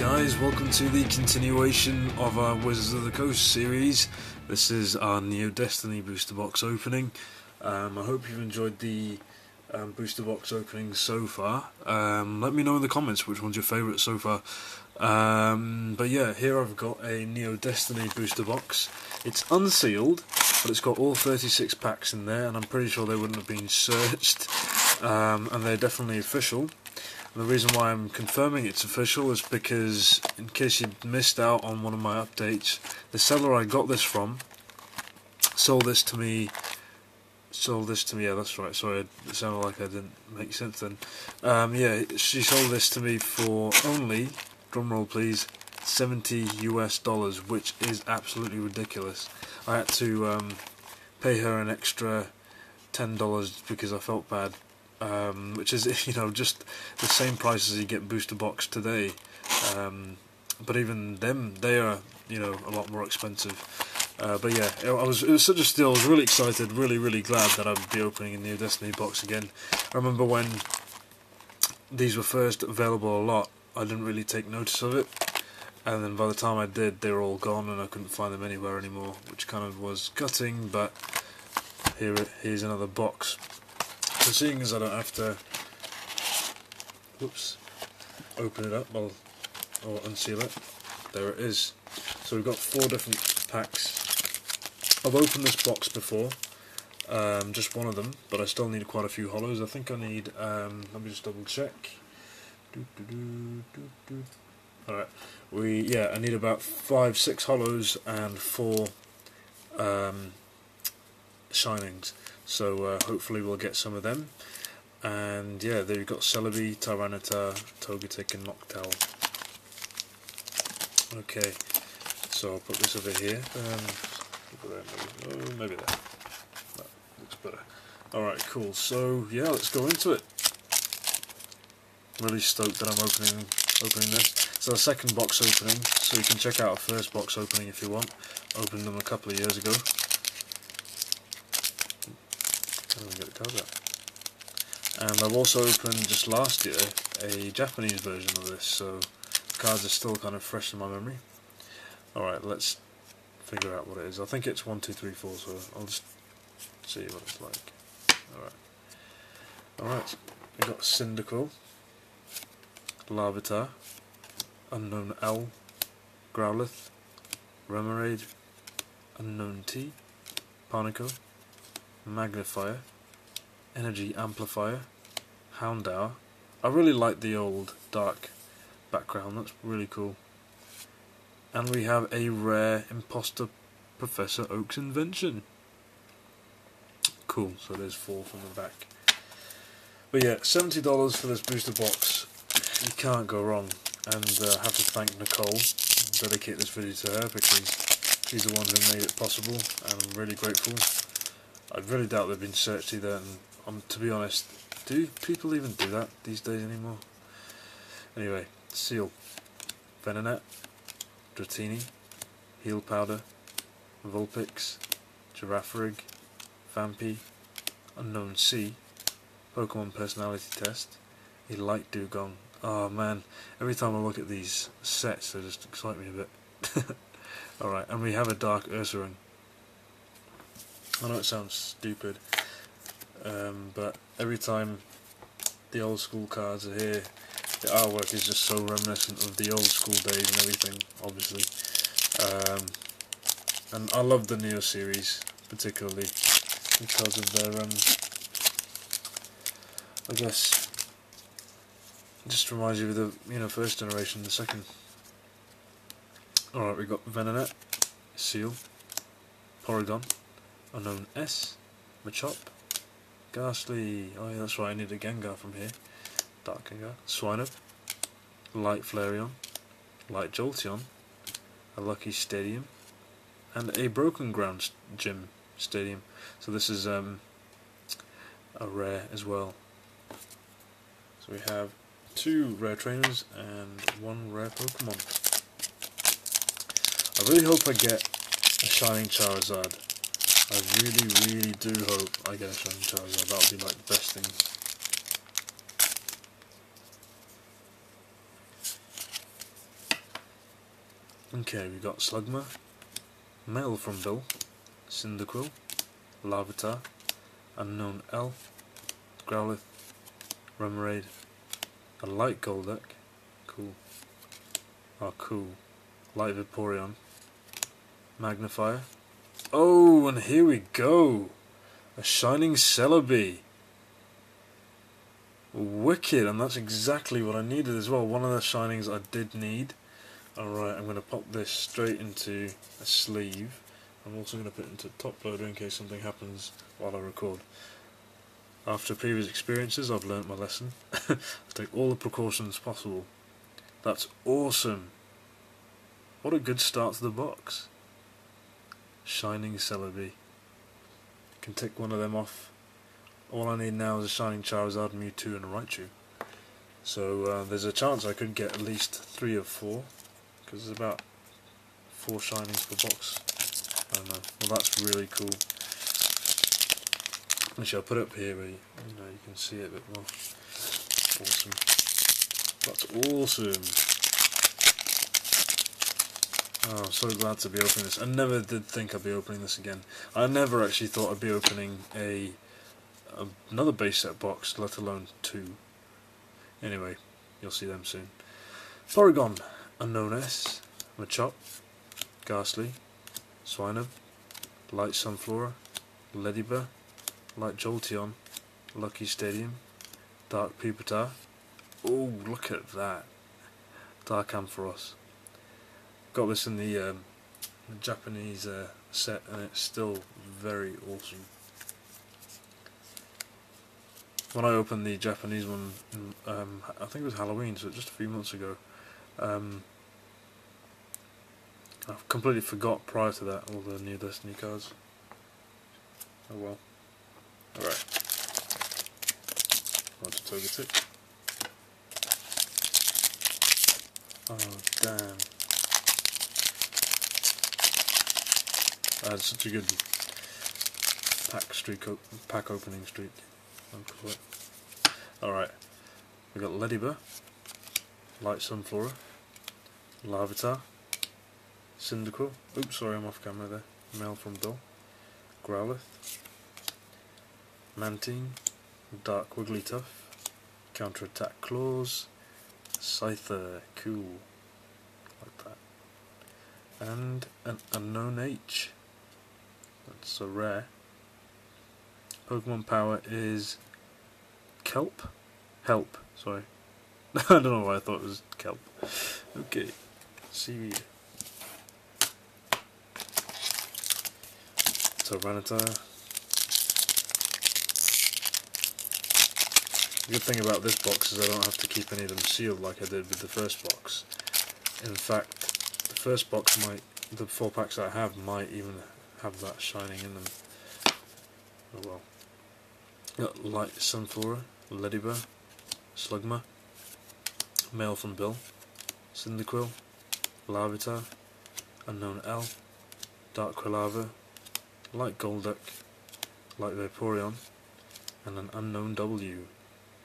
guys, welcome to the continuation of our Wizards of the Coast series. This is our Neo Destiny booster box opening. Um, I hope you've enjoyed the um, booster box opening so far. Um, let me know in the comments which one's your favourite so far. Um, but yeah, here I've got a Neo Destiny booster box. It's unsealed, but it's got all 36 packs in there, and I'm pretty sure they wouldn't have been searched. Um, and they're definitely official. And the reason why I'm confirming it's official is because, in case you missed out on one of my updates, the seller I got this from sold this to me. Sold this to me. Yeah, that's right. Sorry, it sounded like I didn't make sense then. Um, yeah, she sold this to me for only, drumroll please, 70 US dollars, which is absolutely ridiculous. I had to um, pay her an extra ten dollars because I felt bad um, which is you know just the same price as you get booster box today. Um, but even them, they are you know a lot more expensive. Uh, but yeah, I was it was such a steal. I was really excited, really really glad that I'd be opening a Neo Destiny box again. I remember when these were first available a lot. I didn't really take notice of it, and then by the time I did, they were all gone and I couldn't find them anywhere anymore, which kind of was gutting. But here, here's another box so seeing as I don't have to oops, open it up, I'll, unseal it. There it is. So we've got four different packs. I've opened this box before, um, just one of them, but I still need quite a few holos. I think I need, um, let me just double check. Alright, we, yeah, I need about five, six holos and four um, shinings. So uh, hopefully we'll get some of them. And yeah, there you've got Celebi, Tyranitar, Togetic and Noctowl. Okay, so I'll put this over here. Um, maybe. Oh, maybe there. That looks better. Alright, cool. So yeah, let's go into it. Really stoked that I'm opening opening this. So the second box opening, so you can check out our first box opening if you want. Opened them a couple of years ago. Get the card And um, I've also opened just last year a Japanese version of this, so the cards are still kind of fresh in my memory. Alright, let's figure out what it is. I think it's 1, 2, 3, 4, so I'll just see what it's like. Alright. Alright, we've got Cyndaquil, Larvitar, Unown L, Growlithe, Remoraid, Unown T, Panico, Magnifier, Energy Amplifier, Houndour. I really like the old dark background, that's really cool. And we have a rare imposter Professor Oak's invention. Cool, so there's four from the back. But yeah, $70 for this booster box. You can't go wrong. And uh, I have to thank Nicole, dedicate this video to her because she's the one who made it possible and I'm really grateful. I really doubt they've been searched either, and um, to be honest, do people even do that these days anymore? Anyway, Seel, Venonat, Dratini, Heal Powder, Vulpix, Girafarig, Vampy, Unown C, Pokemon Personality Test, a Light Dewgong. Oh man, every time I look at these sets, they just excite me a bit. Alright, and we have a Dark Ursaring. I know it sounds stupid, um, but every time the old school cards are here, the artwork is just so reminiscent of the old school days and everything, obviously. Um, and I love the Neo series, particularly, because of their, um, I guess, just reminds you of the, you know, first generation, the second. Alright, we got Venonat, Seel, Porygon, Unown S, Machop, Gastly, oh yeah that's right I need a Gengar from here, Dark Gengar, Swinub, Light Flareon, Light Jolteon, a Lucky Stadium, and a Broken Ground Gym Stadium. So this is um, a rare as well. So we have two rare trainers and one rare Pokemon. I really hope I get a Shining Charizard. I really, really do hope I get a Shining Charizard. That would be like the best thing. Okay, we got Slugma, Mail from Bill, Cyndaquil, Larvitar, Unown F, Growlithe, Remoraid, a Light Golduck, cool, oh cool, Light Vaporeon, Magnifier, oh and here we go, a Shining Celebi, wicked and that's exactly what I needed as well, one of the Shinings I did need, alright I'm going to pop this straight into a sleeve, I'm also going to put it into top loader in case something happens while I record. After previous experiences, I've learnt my lesson. I take all the precautions possible. That's awesome. What a good start to the box. Shining Celebi. Can tick one of them off. All I need now is a Shining Charizard, Mewtwo and a Raichu. So uh, there's a chance I could get at least three or four, because there's about four Shinings per box. I don't know. Well that's really cool. Actually, I'll put it up here where you, you know you can see it a bit more. Awesome. That's awesome. Oh, I'm so glad to be opening this. I never did think I'd be opening this again. I never actually thought I'd be opening a, a another base set box, let alone two. Anyway, you'll see them soon. Porygon, Unown S, Machop, Gastly, Swinub, Light Sunflora, Ledyba, Light Jolteon, Lucky Stadium, Dark Pupitar. Oh, look at that. Dark Ampharos. Got this in the, um, the Japanese uh, set and it's still very awesome. When I opened the Japanese one, um, I think it was Halloween, so just a few months ago, um, I completely forgot prior to that all the Neo Destiny cards. Oh well. Alright. On to Togetic. Oh, damn. Had such a good pack streak, pack opening streak. Alright. We got Ledyba, Light Sunflora, Larvitar, Cyndaquil. Oops, sorry, I'm off camera there. Mail from Bill. Growlithe, Mantine, Dark Wigglytuff, Counter Attack Claws, Scyther, cool, like that, and an Unown H, that's a rare. Pokemon power is Kelp? Help, sorry. I don't know why I thought it was Kelp. Okay, seaweed. Tyranitar. The good thing about this box is I don't have to keep any of them sealed like I did with the first box. In fact, the first box might, the four packs I have might even have that shining in them. Oh well. Got Light Sunflora, Ledyba, Slugma, Mail from Bill, Cyndaquil, Larvitar, Unown L, Dark Quilava, Light Golduck, Light Vaporeon, and an Unown W.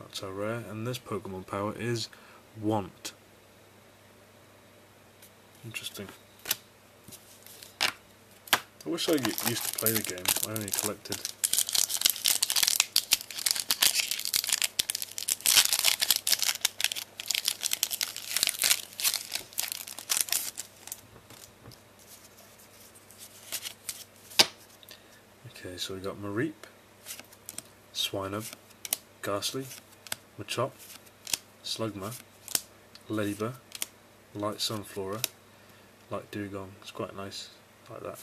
That's a rare, and this Pokemon power is Want. Interesting. I wish I used to play the game, I only collected. Okay, so we got Mareep, Swinub, Gastly, Machop, Slugma, Ledyba, Light Sunflora, Light Dewgong. it's quite nice, like that.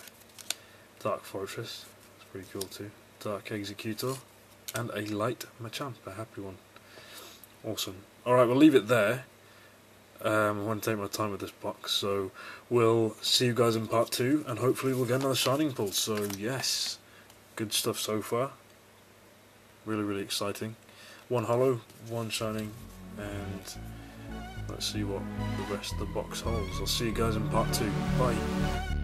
Dark Forretress, it's pretty cool too. Dark Exeggutor, and a Light Machamp, a happy one. Awesome. Alright, we'll leave it there. Um, I want to take my time with this box, so we'll see you guys in part two, and hopefully we'll get another Shining Pulse. So, yes, good stuff so far. Really, really exciting one holo, one shining, and let's see what the rest of the box holds. I'll see you guys in part two. Bye.